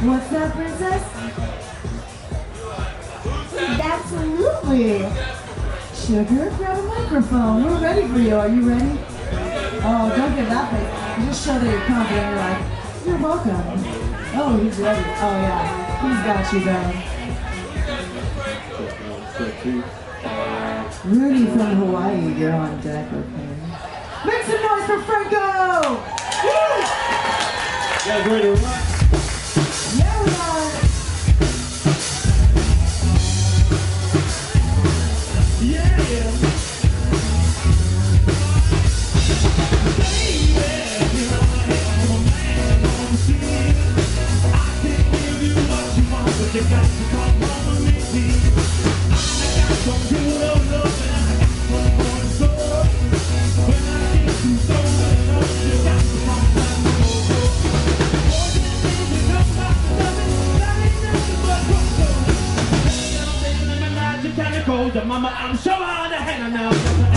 What's up, princess? Absolutely. Sugar, grab a microphone. We're ready for you. Are you ready? Oh, don't get that face. Just show that you're confident. You're like, you're welcome. Oh, he's ready. Oh, yeah. He's got you, bro. Rudy from Hawaii, you're on deck, okay? Make some noise for Franco! Woo! Yeah, chemicals, and mama, I'm sure I'm the hand now.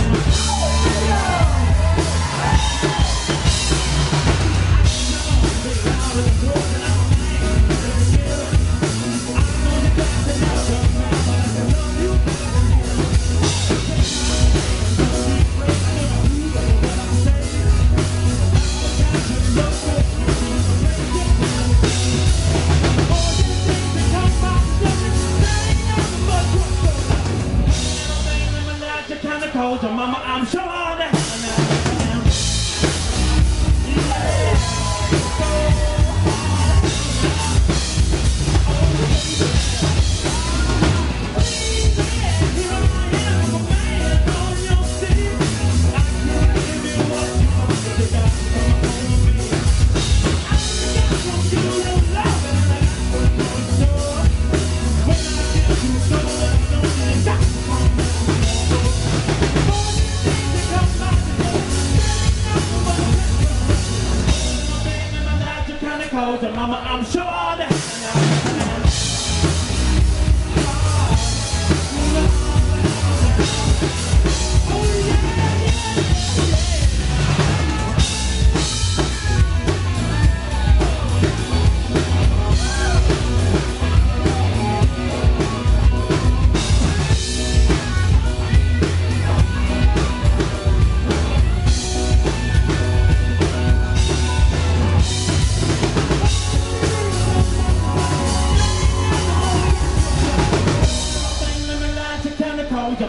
Mama, I'm sure that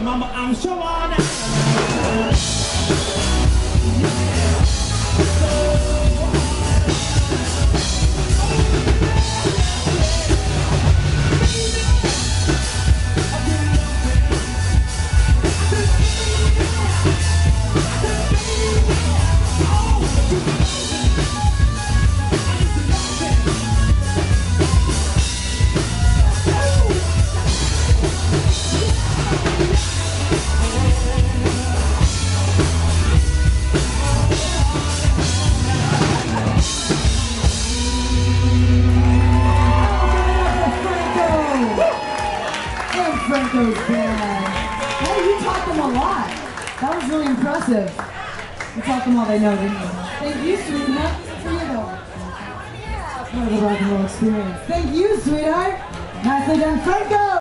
mama, I'm sure that And Franco's band. Hey, you taught them a lot. That was really impressive. You taught them all they know, didn't you? Thank you, sweetheart. Part of the rock and roll experience. Thank you, sweetheart. Nicely done, Franco!